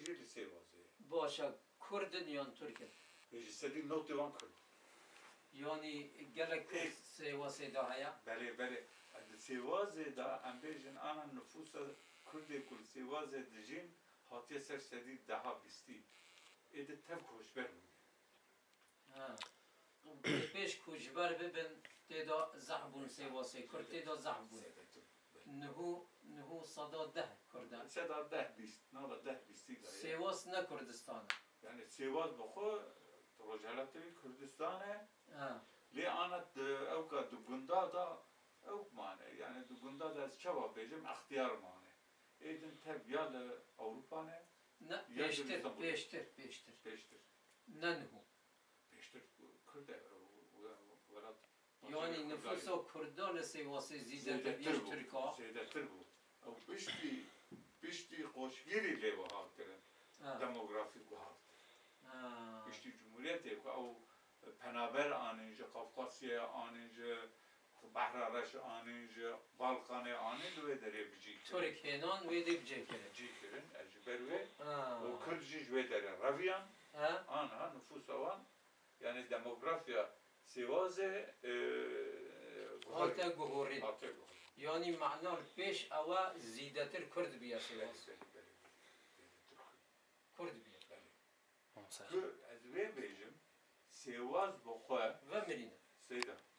ویژه لیسه بازه باشا کردن یا ترکن ویژه سدی نو دوان کرد یعنی گره کرد سیوازه دا هیا؟ بله بله سیوازه دا ام بیجن آن نفوس کرده کل سیوازه دژین حاطیه سر سدی ده ها بیستی ایده تف کشبر میگه پیش کشبر ببین تیدا زحبون سیوازه کرد تیدا زحبون نهو نهو صدا ده Kurda. Seda deh bîst, nava deh bîstî daye. Sevas ne Kurdistan. Yani Sêwaz bi xwe Rojhilatê Kurdistan e Ha. lê ana di ew ka di gunda da ew mane yani di gunda da ez çawa bêjim extiyar mane. Êdin tev ya li Ewropa ne Ne peştir peştir peştir. pêştir. Ne nuhu. Pêştir Kurd e welat. Yani nüfusa Kurdal sevası ziyade Zêdetir bir. Türk'a. Zêdetir bû. Xoşgirî lê wiha kirin. Ha. Demografîk wiha Ha. piştî Cumhuriyetê ku ew penaber anîn ji Qafqasyayê anîn ji Behra Reş anîn ji Balkanê anîn li wê derê bicî kirin. Türk henan ve de bicekere. Bicî kirin ez ji ber wê Ha. û Kurd jî ji wê derê reviyan Ha. ana nüfusa wan yani demografya Sêwazê Hatta guhurin. Hatê Yani یعنی معنا پیش اوا زیده تر کرد بیا سواز بله. کرد بیا کرد بله. از وی بیجم سواز بخواه و مرینه سیده